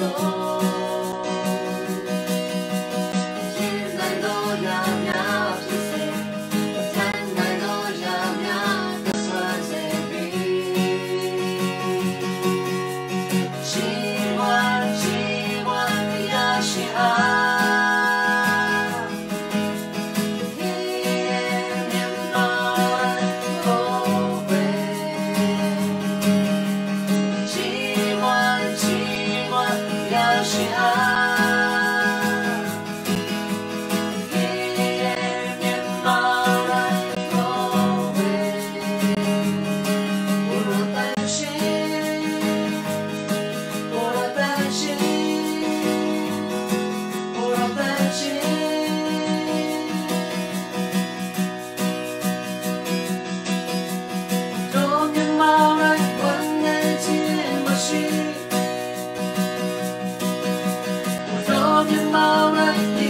soul. With all your mom right